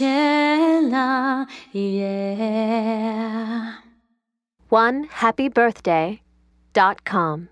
Coachella, yeah. One happy birthday dot com.